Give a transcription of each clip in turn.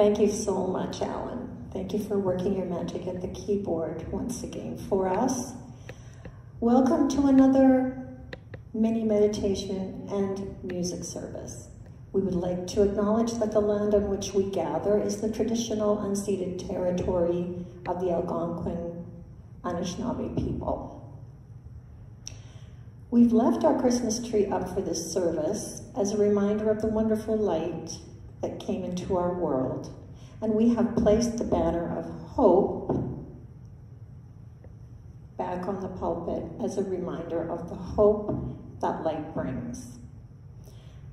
Thank you so much, Allan. Thank you for working your magic at the keyboard once again for us. Welcome to another mini meditation and music service. We would like to acknowledge that the land on which we gather is the traditional unceded territory of the Algonquin Anishinaabe people. We've left our Christmas tree up for this service as a reminder of the wonderful light that came into our world. And we have placed the banner of hope back on the pulpit as a reminder of the hope that light brings.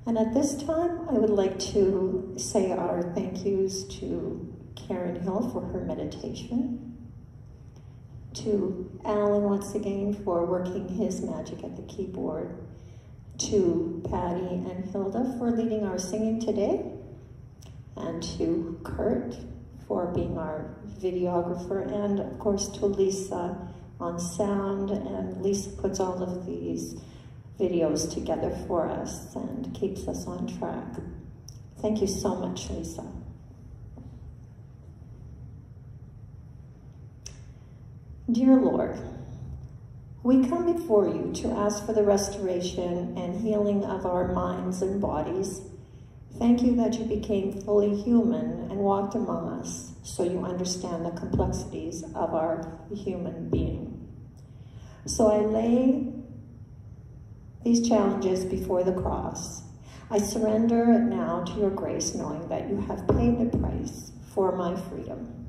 And at this time, I would like to say our thank yous to Karen Hill for her meditation, to Allan once again for working his magic at the keyboard, to Patty and Hilda for leading our singing today, and to Kurt for being our videographer, and of course to Lisa on sound, and Lisa puts all of these videos together for us and keeps us on track. Thank you so much, Lisa. Dear Lord, we come before you to ask for the restoration and healing of our minds and bodies Thank you that you became fully human and walked among us so you understand the complexities of our human being. So I lay these challenges before the cross. I surrender it now to your grace, knowing that you have paid the price for my freedom.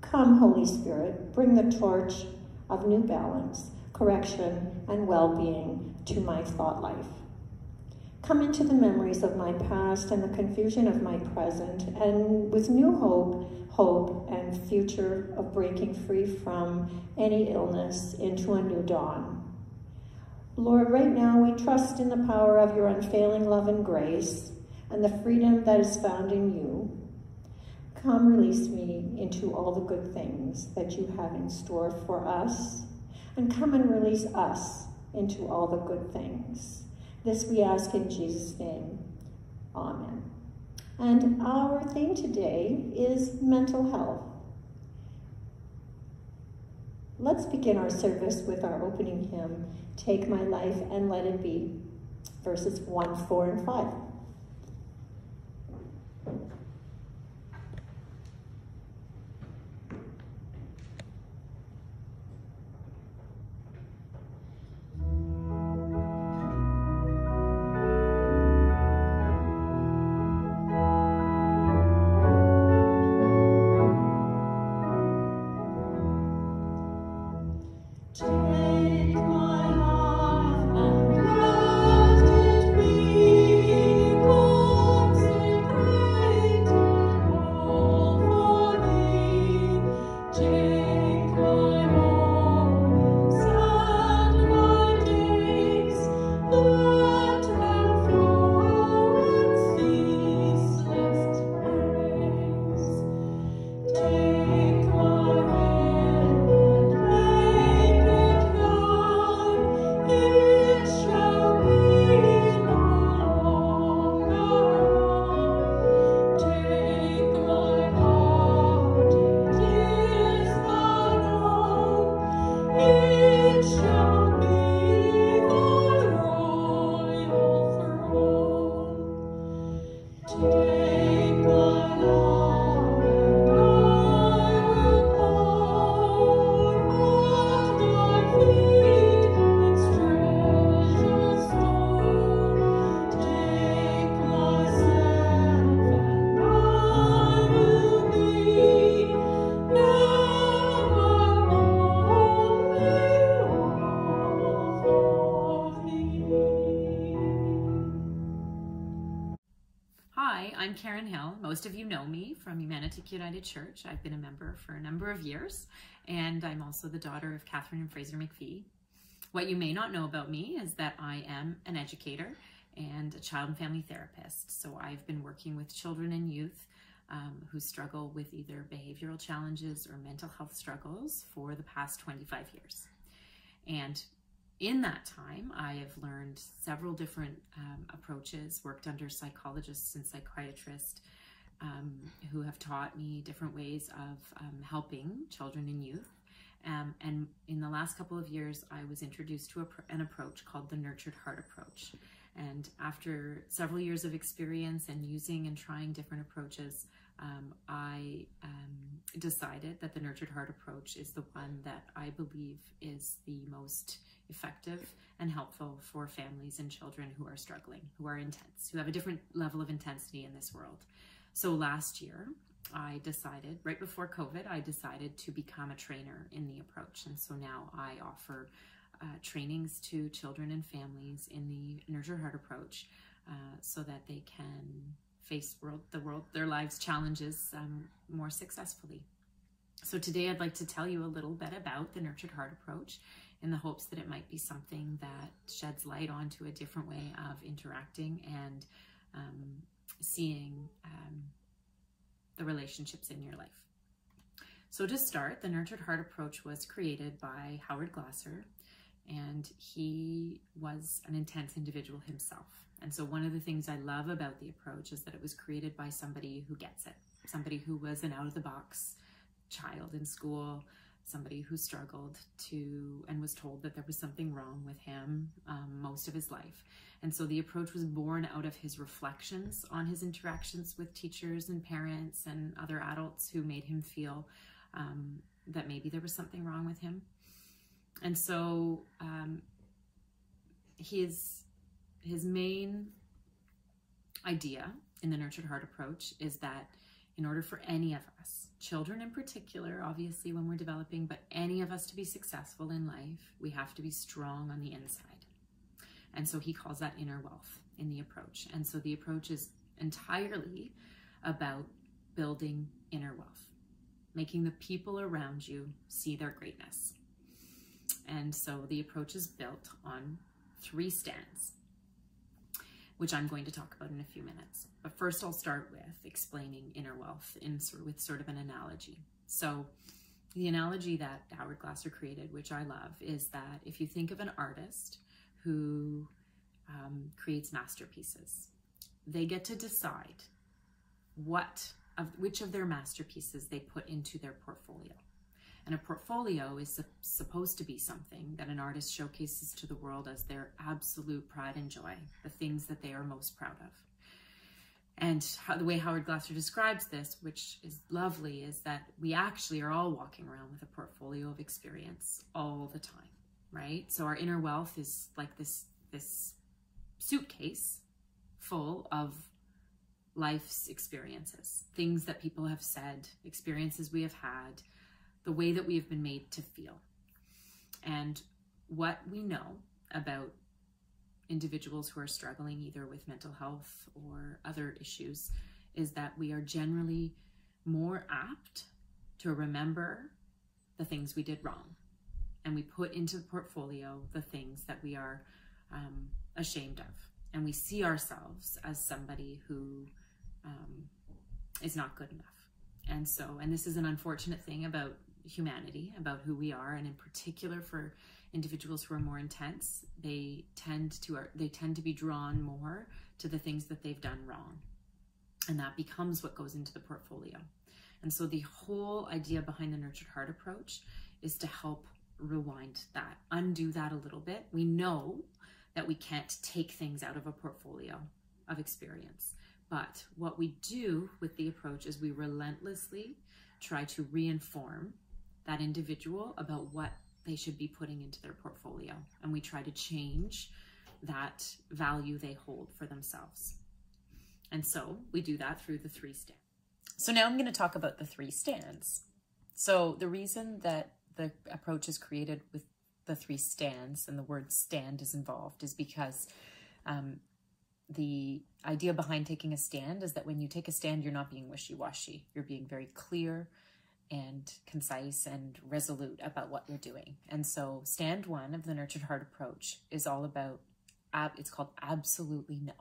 Come, Holy Spirit, bring the torch of new balance, correction, and well-being to my thought life come into the memories of my past and the confusion of my present, and with new hope, hope and future of breaking free from any illness into a new dawn. Lord, right now we trust in the power of your unfailing love and grace and the freedom that is found in you. Come release me into all the good things that you have in store for us, and come and release us into all the good things. This we ask in Jesus' name. Amen. And our theme today is mental health. Let's begin our service with our opening hymn, Take My Life and Let It Be, verses 1, 4, and 5. Most of you know me from Manotick United Church. I've been a member for a number of years, and I'm also the daughter of Catherine and Fraser McPhee. What you may not know about me is that I am an educator and a child and family therapist. So I've been working with children and youth um, who struggle with either behavioral challenges or mental health struggles for the past 25 years. And in that time, I have learned several different um, approaches, worked under psychologists and psychiatrists, um, who have taught me different ways of um, helping children and youth. Um, and in the last couple of years, I was introduced to a, an approach called the Nurtured Heart Approach. And after several years of experience and using and trying different approaches, um, I um, decided that the Nurtured Heart Approach is the one that I believe is the most effective and helpful for families and children who are struggling, who are intense, who have a different level of intensity in this world. So last year, I decided, right before COVID, I decided to become a trainer in the approach. And so now I offer uh, trainings to children and families in the Nurture Heart approach uh, so that they can face world, the world, their lives' challenges um, more successfully. So today I'd like to tell you a little bit about the Nurtured Heart approach in the hopes that it might be something that sheds light onto a different way of interacting and um, seeing um, the relationships in your life. So to start, the Nurtured Heart approach was created by Howard Glasser, and he was an intense individual himself. And so one of the things I love about the approach is that it was created by somebody who gets it, somebody who was an out-of-the-box child in school, somebody who struggled to and was told that there was something wrong with him um, most of his life. And so the approach was born out of his reflections on his interactions with teachers and parents and other adults who made him feel um, that maybe there was something wrong with him. And so um, his, his main idea in the Nurtured Heart approach is that in order for any of us, children in particular, obviously when we're developing, but any of us to be successful in life, we have to be strong on the inside. And so he calls that inner wealth in the approach. And so the approach is entirely about building inner wealth, making the people around you see their greatness. And so the approach is built on three stands, which I'm going to talk about in a few minutes. But first I'll start with explaining inner wealth in, with sort of an analogy. So the analogy that Howard Glasser created, which I love, is that if you think of an artist who um, creates masterpieces. They get to decide what of which of their masterpieces they put into their portfolio. And a portfolio is supposed to be something that an artist showcases to the world as their absolute pride and joy, the things that they are most proud of. And how, the way Howard Glasser describes this, which is lovely, is that we actually are all walking around with a portfolio of experience all the time right? So our inner wealth is like this, this suitcase full of life's experiences, things that people have said, experiences we have had, the way that we have been made to feel. And what we know about individuals who are struggling either with mental health or other issues is that we are generally more apt to remember the things we did wrong and we put into the portfolio the things that we are um, ashamed of. And we see ourselves as somebody who um, is not good enough. And so, and this is an unfortunate thing about humanity, about who we are, and in particular for individuals who are more intense, they tend to they tend to be drawn more to the things that they've done wrong. And that becomes what goes into the portfolio. And so the whole idea behind the nurtured heart approach is to help rewind that, undo that a little bit. We know that we can't take things out of a portfolio of experience. But what we do with the approach is we relentlessly try to reinform that individual about what they should be putting into their portfolio. And we try to change that value they hold for themselves. And so we do that through the three stands. So now I'm going to talk about the three stands. So the reason that the approach is created with the three stands and the word stand is involved is because um, the idea behind taking a stand is that when you take a stand, you're not being wishy-washy. You're being very clear and concise and resolute about what you're doing. And so stand one of the Nurtured Heart approach is all about, it's called absolutely no.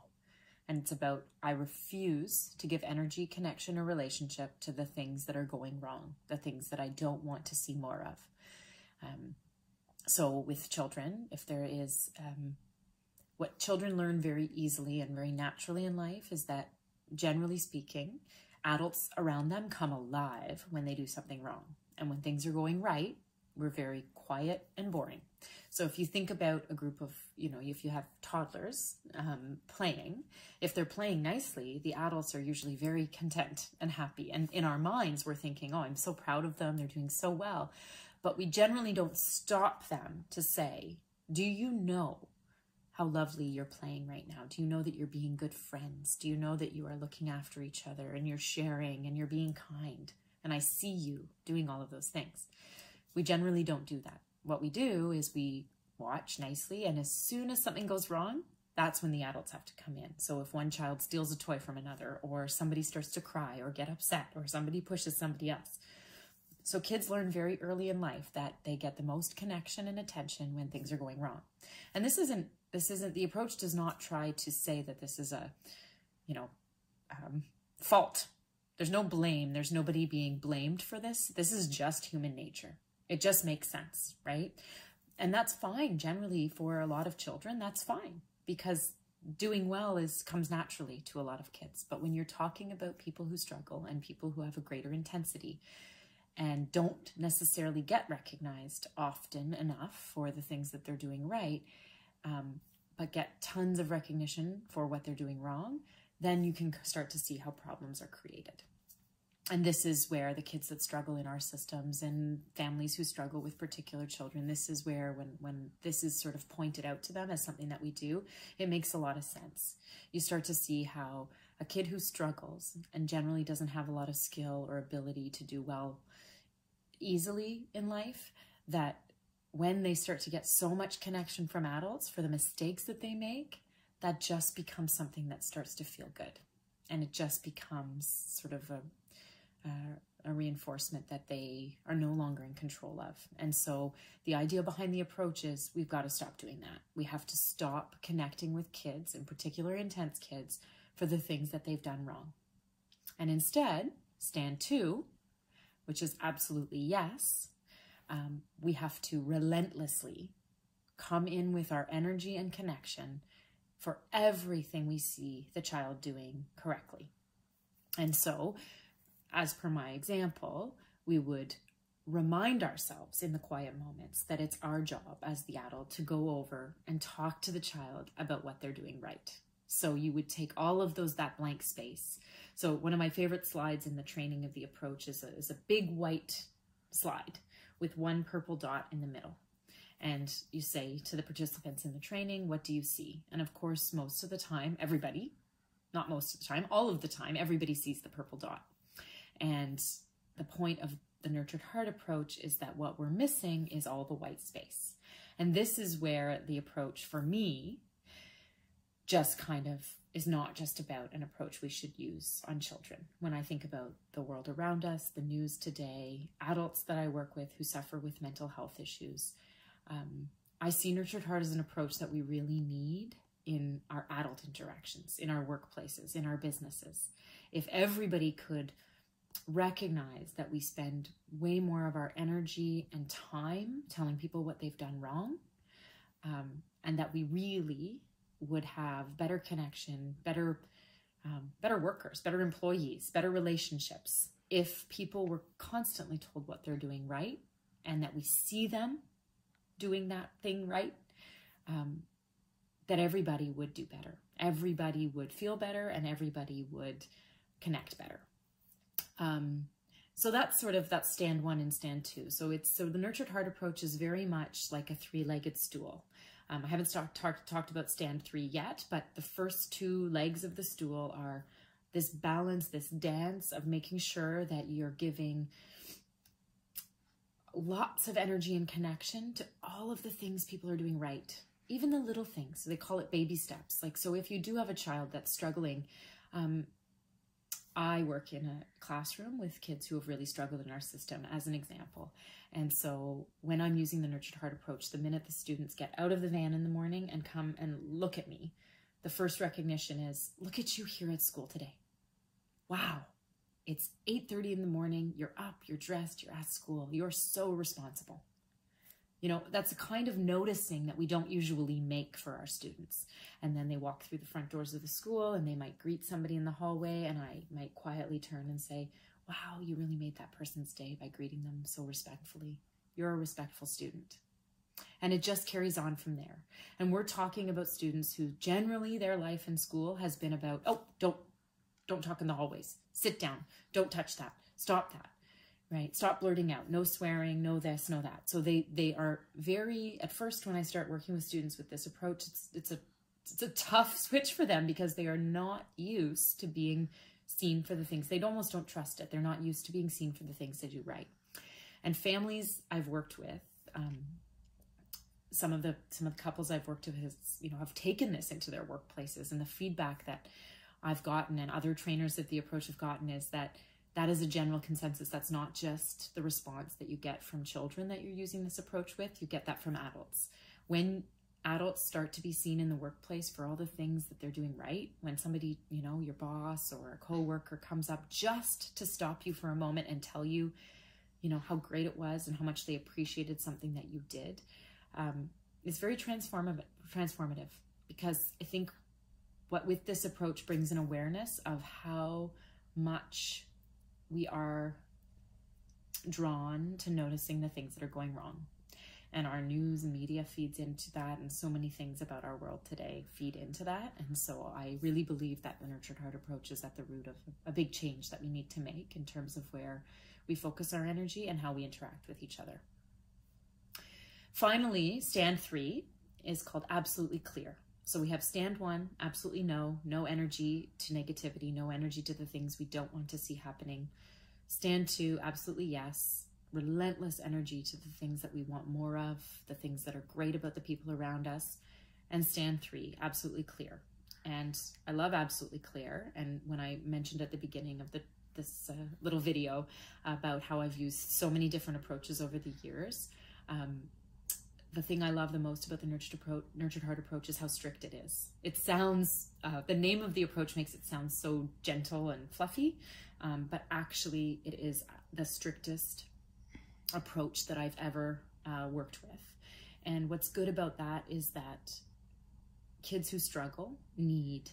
And it's about, I refuse to give energy, connection, or relationship to the things that are going wrong, the things that I don't want to see more of. Um, so with children, if there is, um, what children learn very easily and very naturally in life is that generally speaking, adults around them come alive when they do something wrong. And when things are going right, we're very quiet and boring. So if you think about a group of, you know, if you have toddlers um, playing, if they're playing nicely, the adults are usually very content and happy. And in our minds, we're thinking, oh, I'm so proud of them. They're doing so well. But we generally don't stop them to say, do you know how lovely you're playing right now? Do you know that you're being good friends? Do you know that you are looking after each other and you're sharing and you're being kind? And I see you doing all of those things. We generally don't do that. What we do is we watch nicely, and as soon as something goes wrong, that's when the adults have to come in. So if one child steals a toy from another, or somebody starts to cry or get upset, or somebody pushes somebody else. So kids learn very early in life that they get the most connection and attention when things are going wrong. And this isn't this isn't the approach does not try to say that this is a you know um, fault. There's no blame. There's nobody being blamed for this. This is just human nature. It just makes sense, right? And that's fine generally for a lot of children. That's fine because doing well is comes naturally to a lot of kids. But when you're talking about people who struggle and people who have a greater intensity and don't necessarily get recognized often enough for the things that they're doing right, um, but get tons of recognition for what they're doing wrong, then you can start to see how problems are created. And this is where the kids that struggle in our systems and families who struggle with particular children this is where when when this is sort of pointed out to them as something that we do it makes a lot of sense. You start to see how a kid who struggles and generally doesn't have a lot of skill or ability to do well easily in life that when they start to get so much connection from adults for the mistakes that they make that just becomes something that starts to feel good and it just becomes sort of a uh, a reinforcement that they are no longer in control of. And so the idea behind the approach is we've got to stop doing that. We have to stop connecting with kids, in particular intense kids, for the things that they've done wrong. And instead, stand two, which is absolutely yes, um, we have to relentlessly come in with our energy and connection for everything we see the child doing correctly. And so as per my example, we would remind ourselves in the quiet moments that it's our job as the adult to go over and talk to the child about what they're doing right. So you would take all of those, that blank space. So one of my favorite slides in the training of the approach is a, is a big white slide with one purple dot in the middle. And you say to the participants in the training, what do you see? And of course, most of the time, everybody, not most of the time, all of the time, everybody sees the purple dot. And the point of the nurtured heart approach is that what we're missing is all the white space. And this is where the approach for me just kind of is not just about an approach we should use on children. When I think about the world around us, the news today, adults that I work with who suffer with mental health issues, um, I see nurtured heart as an approach that we really need in our adult interactions, in our workplaces, in our businesses. If everybody could recognize that we spend way more of our energy and time telling people what they've done wrong, um, and that we really would have better connection, better, um, better workers, better employees, better relationships if people were constantly told what they're doing right, and that we see them doing that thing right. Um, that everybody would do better. Everybody would feel better, and everybody would connect better. Um, so that's sort of that stand one and stand two. So it's so the nurtured heart approach is very much like a three-legged stool. Um, I haven't talk, talk, talked about stand three yet, but the first two legs of the stool are this balance, this dance of making sure that you're giving lots of energy and connection to all of the things people are doing right, even the little things. So they call it baby steps. Like, so if you do have a child that's struggling, um, I work in a classroom with kids who have really struggled in our system as an example. And so when I'm using the nurtured heart approach, the minute the students get out of the van in the morning and come and look at me, the first recognition is, look at you here at school today. Wow, it's 8.30 in the morning, you're up, you're dressed, you're at school, you're so responsible. You know, that's a kind of noticing that we don't usually make for our students. And then they walk through the front doors of the school and they might greet somebody in the hallway, and I might quietly turn and say, Wow, you really made that person's day by greeting them so respectfully. You're a respectful student. And it just carries on from there. And we're talking about students who generally their life in school has been about, oh, don't don't talk in the hallways. Sit down. Don't touch that. Stop that. Right? Stop blurting out. No swearing, no this, no that. So they they are very at first when I start working with students with this approach, it's it's a it's a tough switch for them because they are not used to being seen for the things they almost don't trust it. They're not used to being seen for the things they do right. And families I've worked with, um, some of the some of the couples I've worked with, has, you know, have taken this into their workplaces, and the feedback that I've gotten and other trainers that the approach have gotten is that that is a general consensus. That's not just the response that you get from children that you're using this approach with. You get that from adults. When adults start to be seen in the workplace for all the things that they're doing right, when somebody, you know, your boss or a coworker comes up just to stop you for a moment and tell you, you know, how great it was and how much they appreciated something that you did, um, it's very transformative. Transformative because I think what with this approach brings an awareness of how much we are drawn to noticing the things that are going wrong. And our news and media feeds into that and so many things about our world today feed into that. And so i really believe that the nurtured heart approach is at the root of a big change that we need to make in terms of where we focus our energy and how we interact with each other. Finally stand three is called absolutely clear. So we have stand one, absolutely no, no energy to negativity, no energy to the things we don't want to see happening. Stand two, absolutely yes, relentless energy to the things that we want more of, the things that are great about the people around us. And stand three, absolutely clear. And I love absolutely clear. And when I mentioned at the beginning of the this uh, little video about how I've used so many different approaches over the years, um, the thing I love the most about the nurtured approach, nurtured heart approach is how strict it is. It sounds, uh, the name of the approach makes it sound so gentle and fluffy, um, but actually it is the strictest approach that I've ever uh, worked with. And what's good about that is that kids who struggle need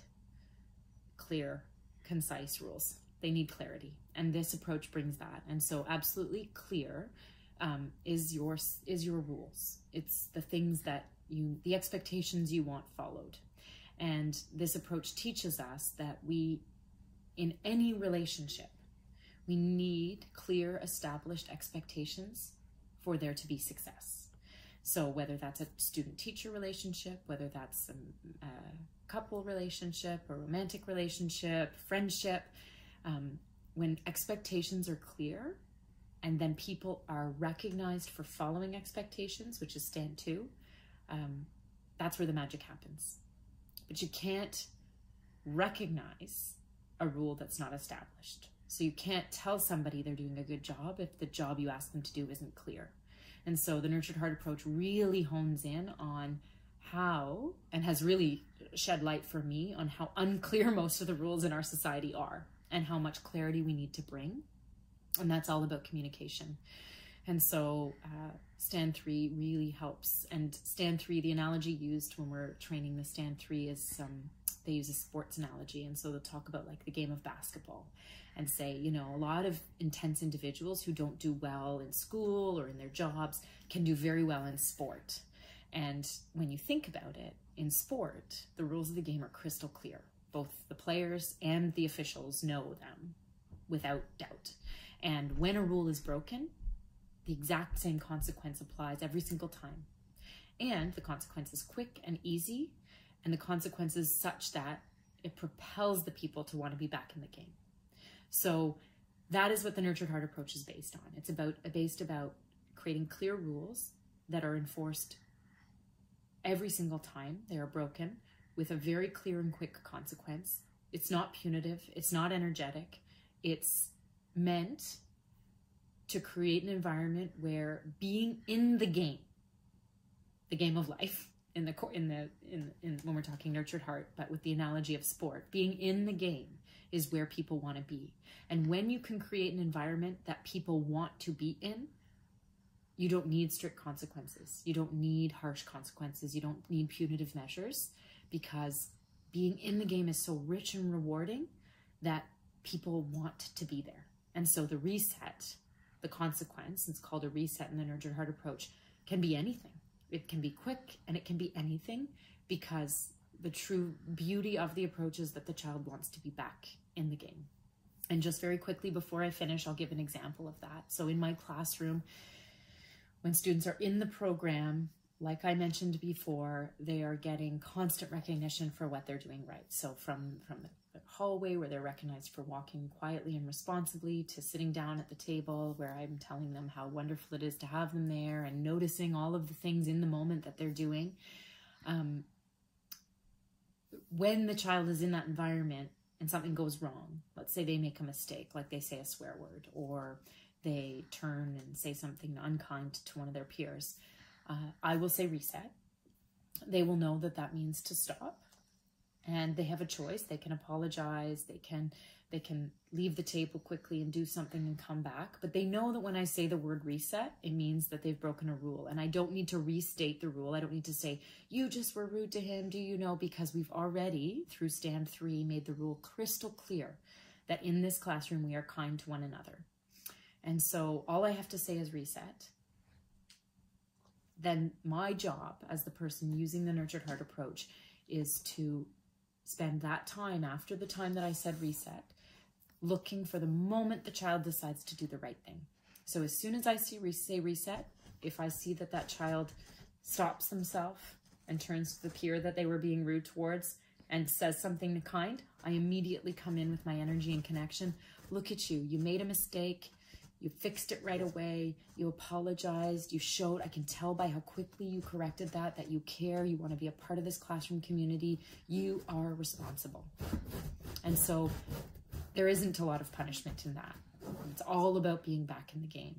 clear, concise rules. They need clarity. And this approach brings that. And so absolutely clear um, is your is your rules. It's the things that you the expectations you want followed. And this approach teaches us that we in any relationship we need clear established expectations for there to be success. So whether that's a student-teacher relationship, whether that's a, a, couple relationship, a romantic relationship, friendship, um, when expectations are clear, and then people are recognized for following expectations, which is stand two, um, that's where the magic happens. But you can't recognize a rule that's not established. So you can't tell somebody they're doing a good job if the job you ask them to do isn't clear. And so the nurtured heart approach really hones in on how and has really shed light for me on how unclear most of the rules in our society are and how much clarity we need to bring and that's all about communication. And so uh, stand three really helps. And stand three, the analogy used when we're training the stand three is um, they use a sports analogy. And so they'll talk about like the game of basketball and say, you know, a lot of intense individuals who don't do well in school or in their jobs can do very well in sport. And when you think about it, in sport, the rules of the game are crystal clear. Both the players and the officials know them without doubt. And when a rule is broken, the exact same consequence applies every single time. And the consequence is quick and easy, and the consequences such that it propels the people to want to be back in the game. So that is what the nurtured heart approach is based on. It's about based about creating clear rules that are enforced every single time they are broken with a very clear and quick consequence. It's not punitive, it's not energetic. It's meant to create an environment where being in the game, the game of life, in the in the in, in when we're talking nurtured heart, but with the analogy of sport, being in the game is where people want to be. And when you can create an environment that people want to be in, you don't need strict consequences. You don't need harsh consequences. You don't need punitive measures because being in the game is so rich and rewarding that people want to be there. And so the reset, the consequence, it's called a reset in the nurtured heart approach, can be anything. It can be quick and it can be anything because the true beauty of the approach is that the child wants to be back in the game. And just very quickly before I finish, I'll give an example of that. So in my classroom, when students are in the program, like I mentioned before, they are getting constant recognition for what they're doing right. So from, from the hallway where they're recognized for walking quietly and responsibly to sitting down at the table where I'm telling them how wonderful it is to have them there and noticing all of the things in the moment that they're doing. Um, when the child is in that environment and something goes wrong, let's say they make a mistake, like they say a swear word or they turn and say something unkind to one of their peers, uh, I will say reset. They will know that that means to stop and they have a choice. They can apologize. They can they can leave the table quickly and do something and come back. But they know that when I say the word reset, it means that they've broken a rule. And I don't need to restate the rule. I don't need to say, you just were rude to him. Do you know? Because we've already, through stand three, made the rule crystal clear that in this classroom we are kind to one another. And so all I have to say is reset. Then my job as the person using the nurtured heart approach is to spend that time after the time that I said reset, looking for the moment the child decides to do the right thing. So as soon as I see say reset, if I see that that child stops themselves and turns to the peer that they were being rude towards and says something kind, I immediately come in with my energy and connection. Look at you. You made a mistake. You fixed it right away. You apologized. You showed, I can tell by how quickly you corrected that, that you care. You want to be a part of this classroom community. You are responsible. And so there isn't a lot of punishment in that. It's all about being back in the game.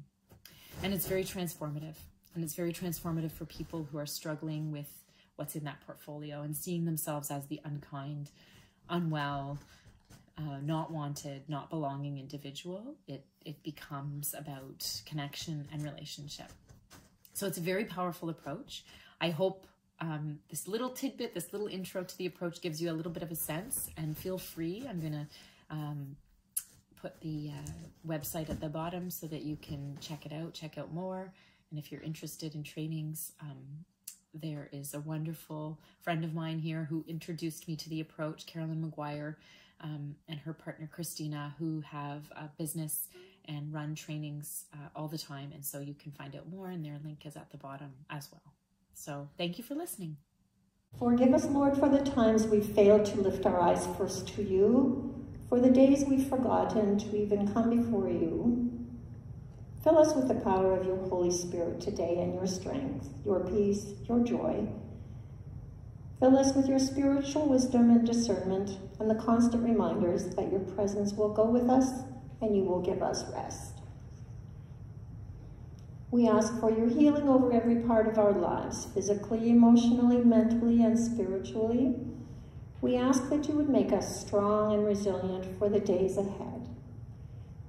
And it's very transformative. And it's very transformative for people who are struggling with what's in that portfolio and seeing themselves as the unkind, unwell, uh, not wanted, not belonging individual, it, it becomes about connection and relationship. So it's a very powerful approach. I hope um, this little tidbit, this little intro to the approach gives you a little bit of a sense and feel free. I'm going to um, put the uh, website at the bottom so that you can check it out, check out more. And if you're interested in trainings, um, there is a wonderful friend of mine here who introduced me to the approach, Carolyn McGuire um, and her partner Christina, who have a business and run trainings uh, all the time. And so you can find out more, and their link is at the bottom as well. So thank you for listening. Forgive us, Lord, for the times we failed to lift our eyes first to you, for the days we've forgotten to even come before you. Fill us with the power of your Holy Spirit today and your strength, your peace, your joy. Fill us with your spiritual wisdom and discernment and the constant reminders that your presence will go with us and you will give us rest. We ask for your healing over every part of our lives, physically, emotionally, mentally, and spiritually. We ask that you would make us strong and resilient for the days ahead.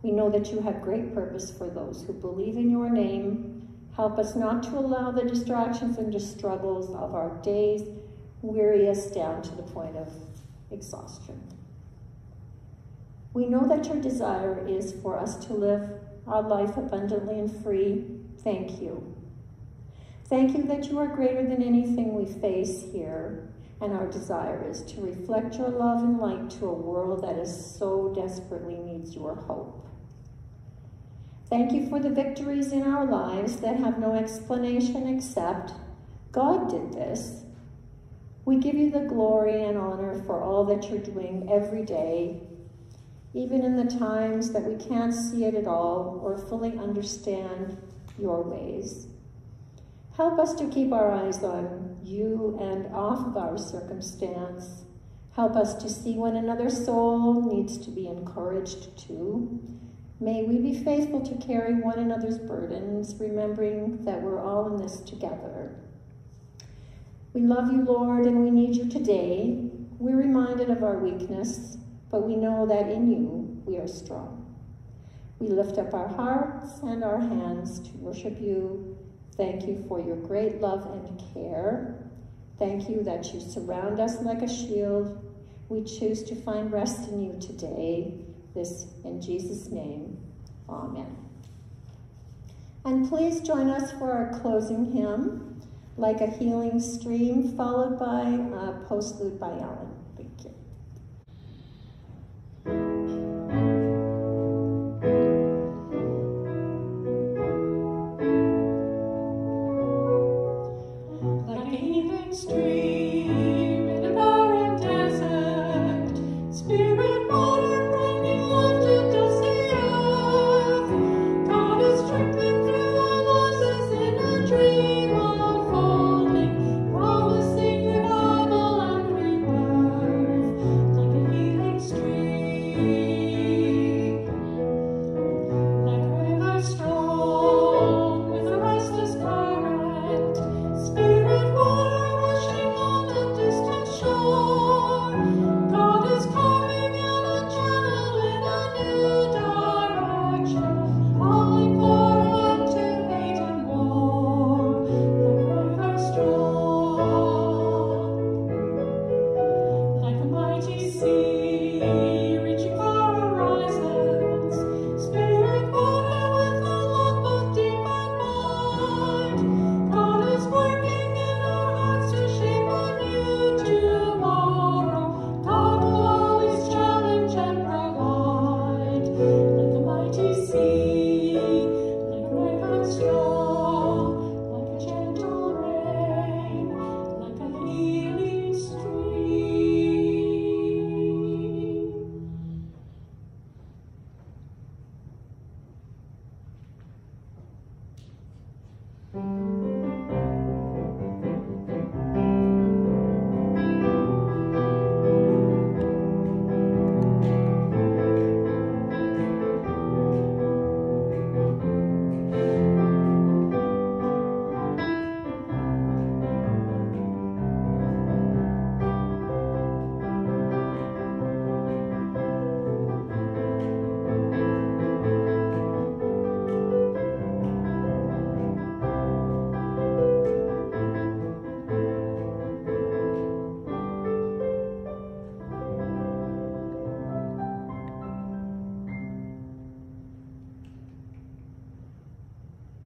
We know that you have great purpose for those who believe in your name. Help us not to allow the distractions and the struggles of our days weary us down to the point of exhaustion. We know that your desire is for us to live our life abundantly and free. Thank you. Thank you that you are greater than anything we face here, and our desire is to reflect your love and light to a world that is so desperately needs your hope. Thank you for the victories in our lives that have no explanation except God did this we give you the glory and honor for all that you're doing every day, even in the times that we can't see it at all or fully understand your ways. Help us to keep our eyes on you and off of our circumstance. Help us to see when another soul needs to be encouraged too. May we be faithful to carry one another's burdens, remembering that we're all in this together. We love you, Lord, and we need you today. We're reminded of our weakness, but we know that in you we are strong. We lift up our hearts and our hands to worship you Thank you for your great love and care. Thank you that you surround us like a shield. We choose to find rest in you today. This in Jesus' name. Amen. And please join us for our closing hymn, Like a Healing Stream, followed by uh, a postlude by Ellen.